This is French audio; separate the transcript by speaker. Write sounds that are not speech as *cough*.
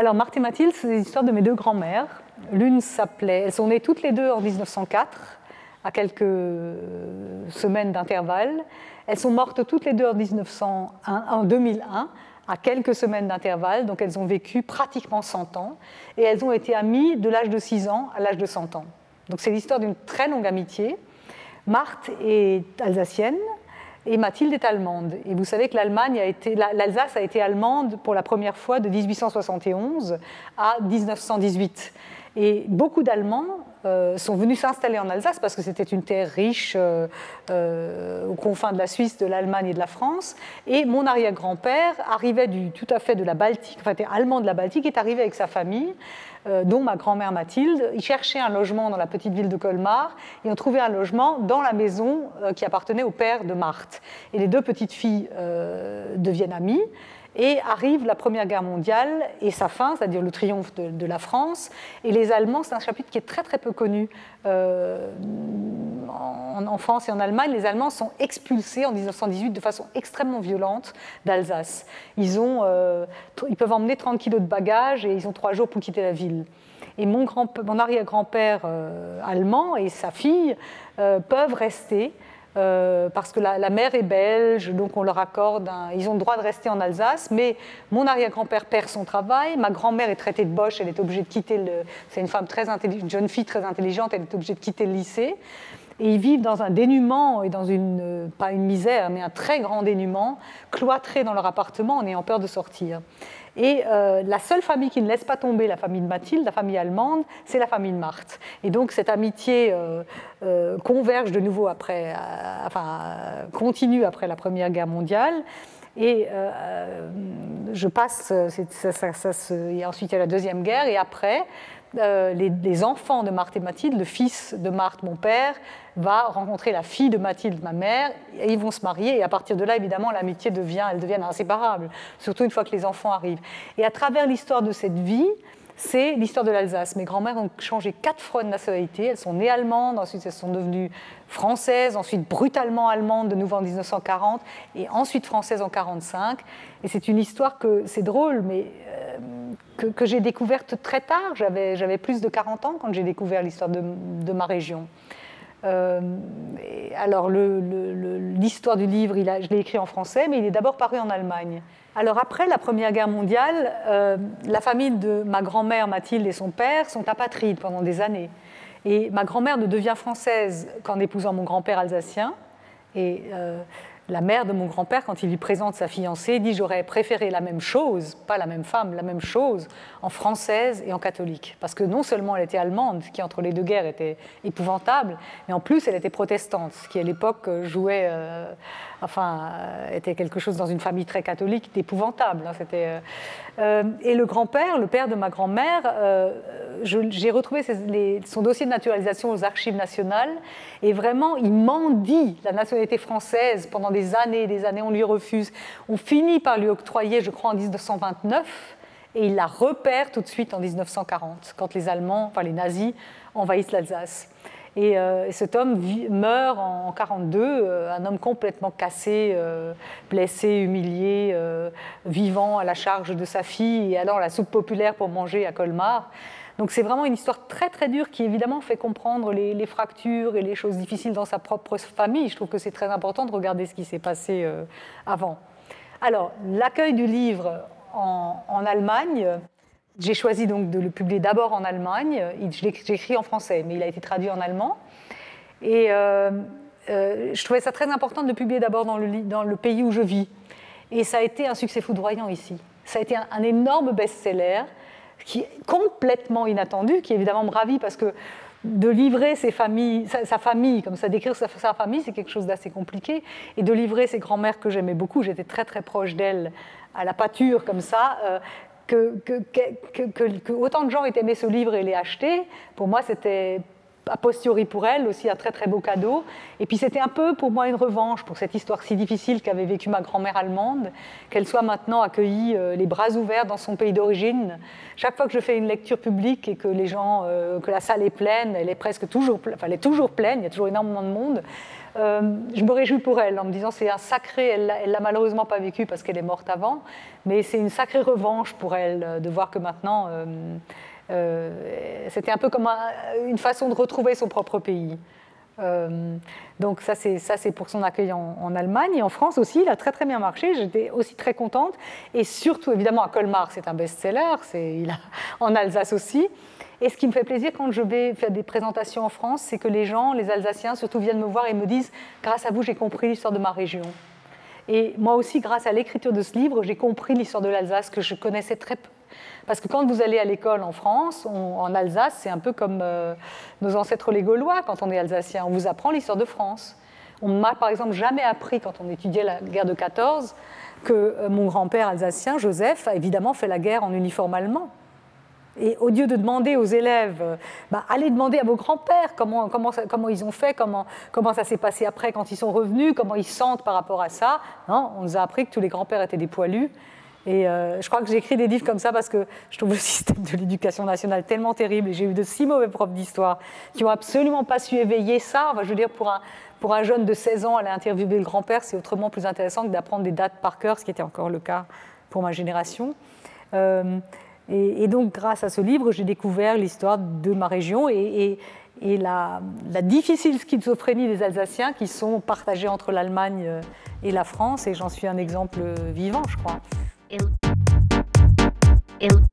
Speaker 1: Alors, Marthe et Mathilde, c'est l'histoire de mes deux grands-mères. L'une s'appelait, elles sont nées toutes les deux en 1904, à quelques semaines d'intervalle. Elles sont mortes toutes les deux en, 1901, en 2001, à quelques semaines d'intervalle, donc elles ont vécu pratiquement 100 ans, et elles ont été amies de l'âge de 6 ans à l'âge de 100 ans. Donc c'est l'histoire d'une très longue amitié. Marthe est alsacienne, et Mathilde est allemande. Et vous savez que l'Allemagne a été, l'Alsace a été allemande pour la première fois de 1871 à 1918. Et beaucoup d'Allemands euh, sont venus s'installer en Alsace parce que c'était une terre riche euh, euh, aux confins de la Suisse, de l'Allemagne et de la France. Et mon arrière-grand-père arrivait du, tout à fait de la Baltique, enfin était allemand de la Baltique, est arrivé avec sa famille. dont ma grand-mère Mathilde. Ils cherchaient un logement dans la petite ville de Colmar et ont trouvé un logement dans la maison qui appartenait au père de Marthe. Et les deux petites filles deviennent amies. Et arrive la Première Guerre mondiale et sa fin, c'est-à-dire le triomphe de, la France. Et les Allemands, c'est un chapitre qui est très très peu connu. Euh, en, France et en Allemagne, les Allemands sont expulsés en 1918 de façon extrêmement violente d'Alsace. Ils, euh, ils peuvent emmener 30 kilos de bagages et ils ont trois jours pour quitter la ville. Et mon, mon arrière-grand-père euh, allemand et sa fille peuvent rester euh, parce que la, mère est belge, donc on leur accorde, ils ont le droit de rester en Alsace, mais mon arrière-grand-père perd son travail, ma grand-mère est traitée de boche, elle est obligée de quitter le... C'est une femme très intelligente, une jeune fille très intelligente, elle est obligée de quitter le lycée. Et ils vivent dans un dénuement et dans une, pas une misère, mais un très grand dénuement, cloîtrés dans leur appartement en ayant peur de sortir. Et euh, la seule famille qui ne laisse pas tomber la famille de Mathilde, la famille allemande, c'est la famille de Marthe. Et donc cette amitié euh, euh, converge de nouveau après, enfin, continue après la Première Guerre mondiale. Et je passe, et ensuite il y a la Deuxième Guerre, et après, les, enfants de Marthe et Mathilde, le fils de Marthe, mon père, va rencontrer la fille de Mathilde, ma mère, et ils vont se marier. Et à partir de là, évidemment, l'amitié devient, elle devient inséparable, surtout une fois que les enfants arrivent. Et à travers l'histoire de cette vie, c'est l'histoire de l'Alsace. Mes grands-mères ont changé quatre fois de nationalité. Elles sont nées allemandes, ensuite elles sont devenues françaises, ensuite brutalement allemandes de nouveau en 1940, et ensuite françaises en 1945. Et c'est une histoire que, c'est drôle, mais que, j'ai découverte très tard. J'avais plus de 40 ans quand j'ai découvert l'histoire de, ma région. Euh, alors, l'histoire du livre, je l'ai écrit en français, mais il est d'abord paru en Allemagne. Alors, après la Première Guerre mondiale, euh, la famille de ma grand-mère Mathilde et son père sont apatrides pendant des années. Et ma grand-mère ne devient française qu'en épousant mon grand-père alsacien. Euh, la mère de mon grand-père, quand il lui présente sa fiancée, dit J'aurais préféré la même chose, pas la même femme, la même chose, en française et en catholique. Parce que non seulement elle était allemande, ce qui entre les deux guerres était épouvantable, mais en plus elle était protestante, ce qui à l'époque jouait, euh, enfin, euh, était quelque chose dans une famille très catholique d'épouvantable. Hein, c'était, euh, et le grand-père, le père de ma grand-mère, j'ai retrouvé son dossier de naturalisation aux archives nationales, et vraiment, il mendie la nationalité française pendant des années et des années, on lui refuse. On finit par lui octroyer, je crois, en 1929, et il la repère tout de suite en 1940, quand les Allemands, enfin les nazis, envahissent l'Alsace. Et, euh, cet homme meurt en 1942, euh, un homme complètement cassé, euh, blessé, humilié, vivant à la charge de sa fille et allant à la soupe populaire pour manger à Colmar. Donc c'est vraiment une histoire très très dure qui évidemment fait comprendre les, fractures et les choses difficiles dans sa propre famille. Je trouve que c'est très important de regarder ce qui s'est passé avant. Alors, l'accueil du livre en, Allemagne. J'ai choisi donc de le publier d'abord en Allemagne. Je l'ai écrit en français, mais il a été traduit en allemand. Et euh, euh, je trouvais ça très important de le publier d'abord dans le, pays où je vis. Et ça a été un succès foudroyant ici. Ça a été un, énorme best-seller qui est complètement inattendu, qui évidemment me ravit parce que de livrer sa, famille, comme ça, d'écrire sa, sa, famille, c'est quelque chose d'assez compliqué. Et de livrer ses grands-mères que j'aimais beaucoup, j'étais très très proche d'elles à la pâture comme ça, euh, que, autant de gens aient aimé ce livre et l'aient acheté, pour moi c'était a posteriori pour elle aussi un très très beau cadeau. Et puis c'était un peu pour moi une revanche pour cette histoire si difficile qu'avait vécue ma grand-mère allemande, qu'elle soit maintenant accueillie euh, les bras ouverts dans son pays d'origine. Chaque fois que je fais une lecture publique et que les gens, euh, que la salle est pleine, elle est presque toujours, enfin, elle est toujours pleine, il y a toujours énormément de monde. Euh, je me réjouis pour elle en me disant c'est un sacré, elle l'a malheureusement pas vécu parce qu'elle est morte avant, mais c'est une sacrée revanche pour elle de voir que maintenant c'était un peu comme une façon de retrouver son propre pays. Euh, donc ça c'est pour son accueil en, Allemagne et en France aussi, il a très très bien marché. J'étais aussi très contente et surtout évidemment à Colmar c'est un best-seller, il a, *laughs* en Alsace aussi. Et ce qui me fait plaisir quand je vais faire des présentations en France, c'est que les gens, les Alsaciens surtout viennent me voir et me disent grâce à vous j'ai compris l'histoire de ma région. Et moi aussi, grâce à l'écriture de ce livre, j'ai compris l'histoire de l'Alsace que je connaissais très peu. Parce que quand vous allez à l'école en France, en Alsace, c'est un peu comme euh, nos ancêtres les Gaulois quand on est alsacien. On vous apprend l'histoire de France. On m'a par exemple jamais appris quand on étudiait la guerre de 14 que euh, mon grand-père alsacien, Joseph, a évidemment fait la guerre en uniforme allemand. Et au lieu de demander aux élèves, euh, bah, allez demander à vos grands-pères comment, comment, comment, ils ont fait, comment, comment ça s'est passé après quand ils sont revenus, comment ils sentent par rapport à ça. Non, on nous a appris que tous les grands-pères étaient des poilus et euh, je crois que j'ai écrit des livres comme ça parce que je trouve le *laughs* système de l'éducation nationale tellement terrible. J'ai eu de si mauvais profs d'histoire qui n'ont absolument pas su éveiller ça. Je veux dire, pour un, jeune de 16 ans, aller interviewer le grand-père, c'est autrement plus intéressant que d'apprendre des dates par cœur, ce qui était encore le cas pour ma génération. Euh, et, donc, grâce à ce livre, j'ai découvert l'histoire de ma région et, la, la, difficile schizophrénie des Alsaciens qui sont partagés entre l'Allemagne et la France. Et j'en suis un exemple vivant, je crois. Eu, eu